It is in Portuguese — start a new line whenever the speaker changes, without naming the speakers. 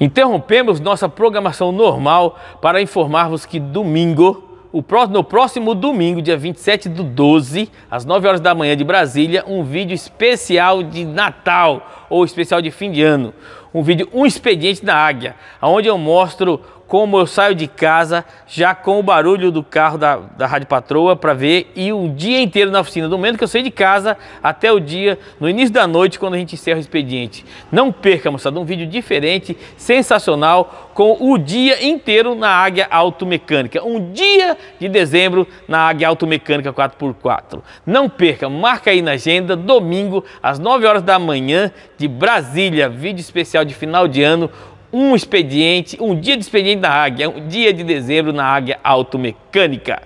Interrompemos nossa programação normal para informar-vos que domingo, no próximo domingo, dia 27 do 12, às 9 horas da manhã de Brasília, um vídeo especial de Natal ou especial de fim de ano. Um vídeo, um expediente da Águia, onde eu mostro como eu saio de casa já com o barulho do carro da, da Rádio Patroa para ver e o dia inteiro na oficina, do momento que eu saí de casa até o dia, no início da noite, quando a gente encerra o expediente. Não perca, moçada, um vídeo diferente, sensacional, com o dia inteiro na Águia Automecânica. Um dia de dezembro na Águia Automecânica 4x4. Não perca, marca aí na agenda, domingo, às 9 horas da manhã, de Brasília, vídeo especial de final de ano, um expediente, um dia de expediente da Águia, um dia de dezembro na Águia Automecânica.